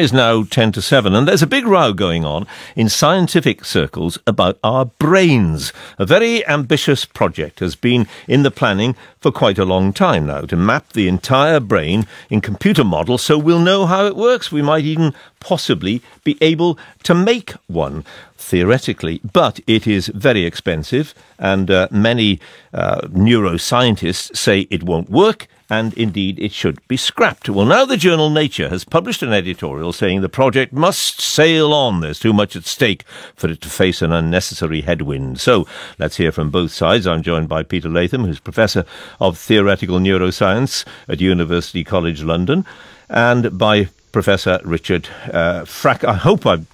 is now 10 to 7, and there's a big row going on in scientific circles about our brains. A very ambitious project has been in the planning for quite a long time now to map the entire brain in computer models so we'll know how it works. We might even possibly be able to make one theoretically, but it is very expensive, and uh, many uh, neuroscientists say it won't work and indeed it should be scrapped. Well, now the journal Nature has published an editorial saying the project must sail on. There's too much at stake for it to face an unnecessary headwind. So let's hear from both sides. I'm joined by Peter Latham, who's Professor of Theoretical Neuroscience at University College London, and by Professor Richard uh, Frack. I hope I'm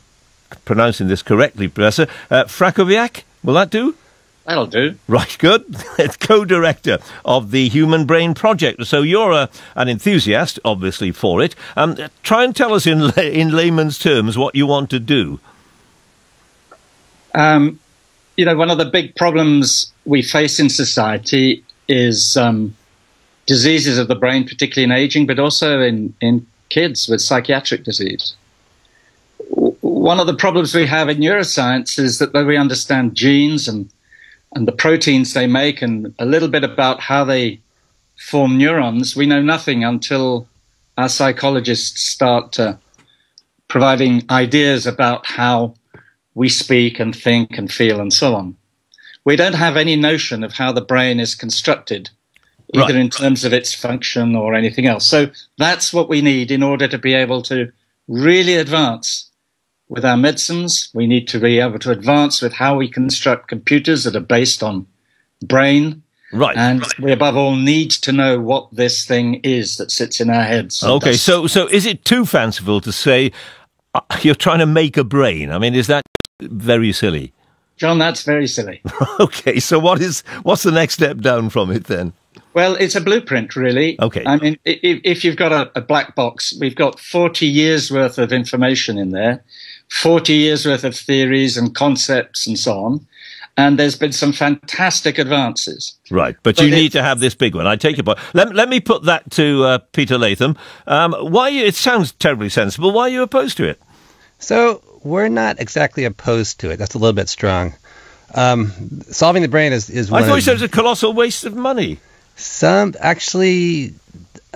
pronouncing this correctly, Professor. Uh, Frackowiak, will that do? That'll do. Right, good. Co-director of the Human Brain Project. So you're a, an enthusiast, obviously, for it. Um, try and tell us in in layman's terms what you want to do. Um, you know, one of the big problems we face in society is um, diseases of the brain, particularly in aging, but also in, in kids with psychiatric disease. one of the problems we have in neuroscience is that though we understand genes and and the proteins they make and a little bit about how they form neurons, we know nothing until our psychologists start uh, providing ideas about how we speak and think and feel and so on. We don't have any notion of how the brain is constructed, either right. in terms of its function or anything else. So that's what we need in order to be able to really advance with our medicines. We need to be able to advance with how we construct computers that are based on brain. Right. And right. we above all need to know what this thing is that sits in our heads. Okay, so so is it too fanciful to say uh, you're trying to make a brain? I mean, is that very silly? John, that's very silly. okay, so what is what's the next step down from it then? Well, it's a blueprint, really. Okay. I mean, if, if you've got a, a, black box, we've got 40 years worth of information in there. 40 years worth of theories and concepts and so on. And there's been some fantastic advances. Right, but, but you need to have this big one. I take your point. Let, let me put that to uh, Peter Latham. Um, why? It sounds terribly sensible. Why are you opposed to it? So we're not exactly opposed to it. That's a little bit strong. Um, solving the brain is is. I thought you said it was a colossal waste of money. Some actually,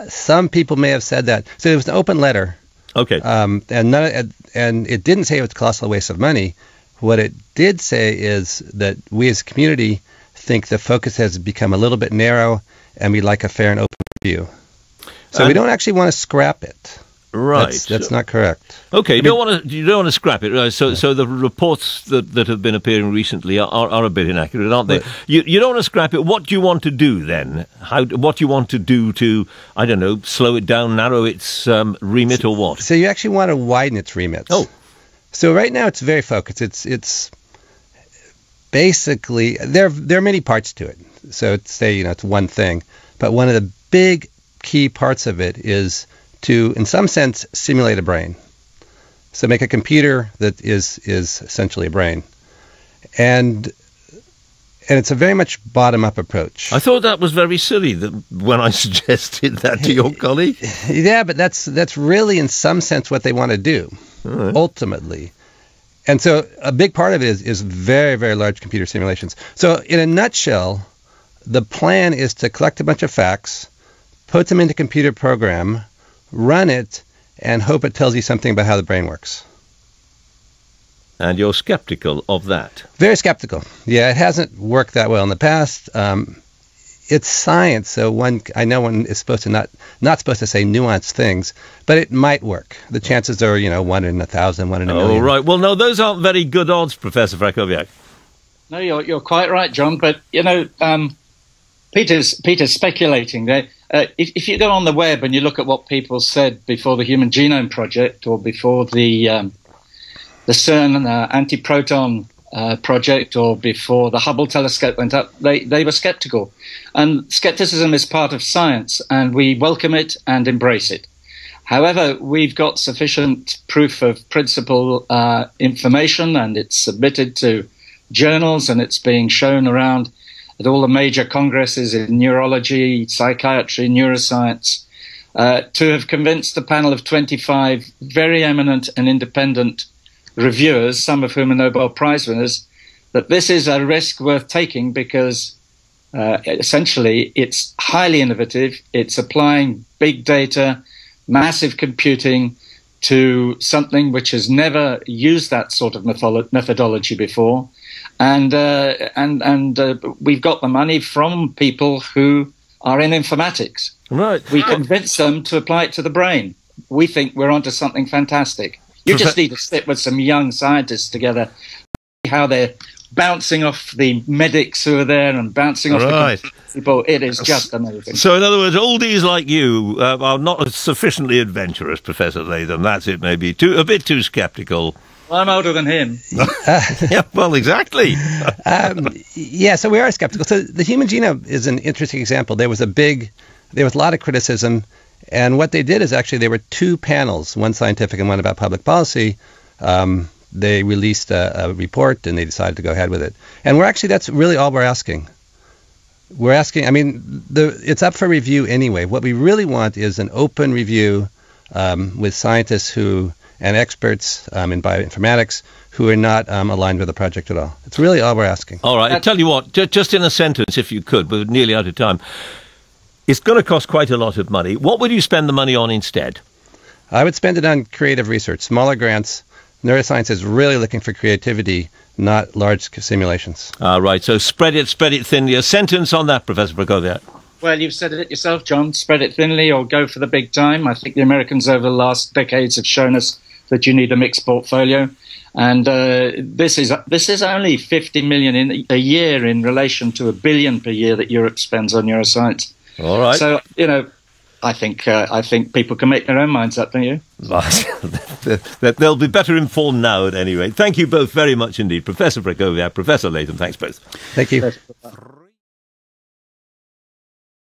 some people may have said that. So it was an open letter Okay. Um, and none, and it didn't say it was a colossal waste of money. What it did say is that we as a community think the focus has become a little bit narrow, and we'd like a fair and open view. So and we don't actually want to scrap it. Right. That's, that's not correct. Okay, you don't want to you don't want to scrap it. Right? So so the reports that, that have been appearing recently are, are, are a bit inaccurate, aren't they? Right. You you don't want to scrap it. What do you want to do then? How what do you want to do to I don't know slow it down, narrow its um, remit, so, or what? So you actually want to widen its remit. Oh. So right now it's very focused. It's it's basically there there are many parts to it. So say you know it's one thing, but one of the big key parts of it is to, in some sense, simulate a brain. So make a computer that is is essentially a brain, and and it's a very much bottom up approach. I thought that was very silly that when I suggested that to your colleague. Yeah, but that's that's really in some sense what they want to do, right. ultimately. And so a big part of it is is very very large computer simulations. So in a nutshell, the plan is to collect a bunch of facts, put them into computer program, run it, and hope it tells you something about how the brain works. And you're skeptical of that? Very skeptical. Yeah, it hasn't worked that well in the past. Um, it's science, so one I know one is supposed to not not supposed to say nuanced things, but it might work. The chances are, you know, one in a thousand, one in a oh, million. Oh, right. Well, no, those aren't very good odds, Professor Frackowiak. No, you're you're quite right, John. But you know, um, Peter's Peter's speculating. That uh, if, if, you go on the web and you look at what people said before the Human Genome Project or before the um, the CERN uh, anti-proton uh, project or before the Hubble telescope went up, they, they were skeptical. And skepticism is part of science, and we welcome it and embrace it. However, we've got sufficient proof of principle uh, information, and it's submitted to journals, and it's being shown around at all the major congresses in neurology, psychiatry, neuroscience, uh, to have convinced a panel of 25 very eminent and independent reviewers, some of whom are Nobel Prize winners, that this is a risk worth taking because uh, essentially it's highly innovative. It's applying big data, massive computing to something which has never used that sort of methodology before. And, uh, and, and uh, we've got the money from people who are in informatics. Right. We convince them to apply it to the brain. We think we're onto something fantastic. You just need to sit with some young scientists together, see how they're bouncing off the medics who are there and bouncing off right. the people. It is just amazing. So, in other words, oldies like you uh, are not sufficiently adventurous, Professor Latham. That's it, maybe. Too, a bit too sceptical. Well, I'm older than him. yeah, well, exactly. um, yeah, so we are skeptical. So the human genome is an interesting example. There was a big, there was a lot of criticism, and what they did is actually there were two panels, one scientific and one about public policy. Um, they released a, a report and they decided to go ahead with it. And we're actually that's really all we're asking. We're asking. I mean, the, it's up for review anyway. What we really want is an open review um, with scientists who and experts um, in bioinformatics who are not um, aligned with the project at all. It's really all we're asking. All right. I tell you what, just in a sentence, if you could, we're nearly out of time. It's going to cost quite a lot of money. What would you spend the money on instead? I would spend it on creative research, smaller grants. Neuroscience is really looking for creativity, not large simulations. All right. So spread it, spread it thinly. A sentence on that, Professor Bragoviac. Well, you've said it yourself, John. Spread it thinly or go for the big time. I think the Americans over the last decades have shown us that you need a mixed portfolio. And uh, this is this is only 50 million in a year in relation to a billion per year that Europe spends on neuroscience. All right. So you know, I think uh, I think people can make their own minds up, don't you? They'll be better informed now, at any rate. Thank you both very much indeed, Professor Bragoviac, Professor Latham. Thanks both. Thank you.